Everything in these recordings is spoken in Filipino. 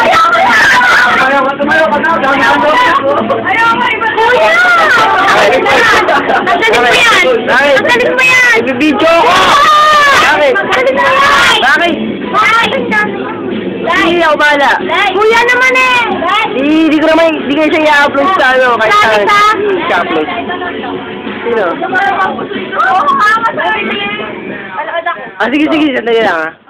Ayoko na! Ayoko, tumayo ka na! Ayoko! Ayoko, iba! Kuya! Nagsalit mo yan! Nagsalit mo yan! Ibibidyo ko! Bakit? Nagsalit mo yan! Bakit? Hindi ako bala. Kuya naman eh! Hindi ko naman, hindi ko siya i-upload sa ano. Kahit sa, hindi siya upload. Sino? Oo, kama sa Ah, sige, sige, sandali lang ah.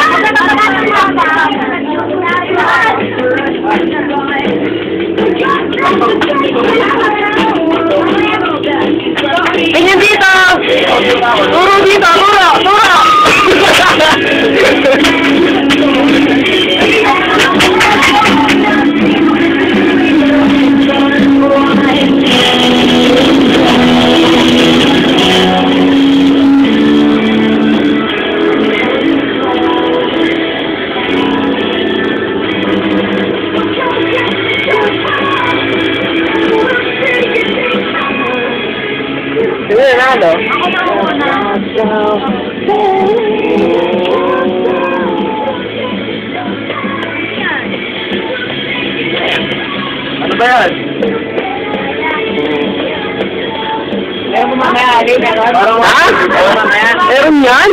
Tingnan dito! nanalo? Ano ba yan? Meron mamaya, Ali, meron. Parang, ha? Meron mamaya. Meron yan!